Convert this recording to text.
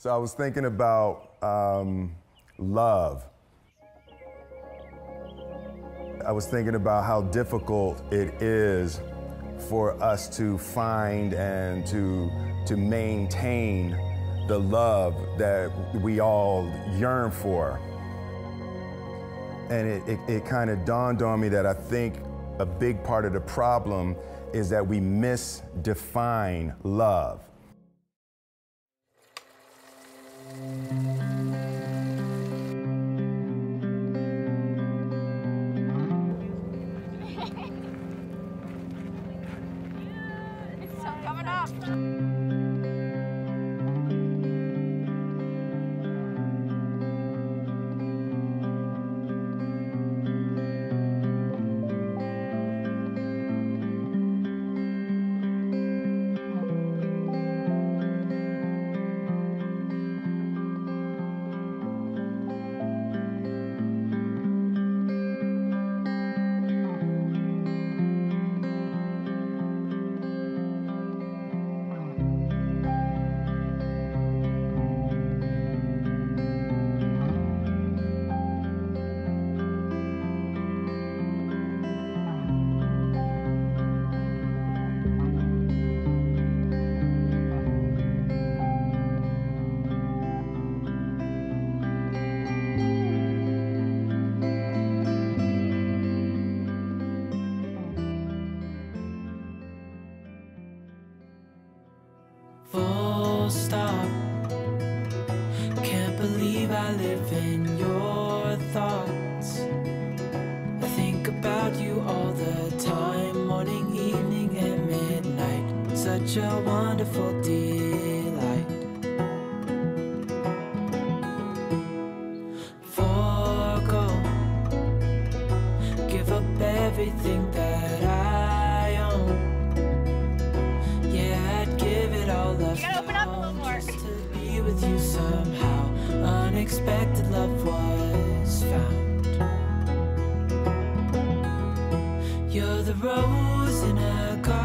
So I was thinking about um, love. I was thinking about how difficult it is for us to find and to, to maintain the love that we all yearn for. And it, it, it kind of dawned on me that I think a big part of the problem is that we misdefine love. Coming Full stop. Can't believe I live in your thoughts. I think about you all the time, morning, evening, and midnight. Such a wonderful delight. Forgo, give up everything that with you somehow. Unexpected love was found. You're the rose in a garden,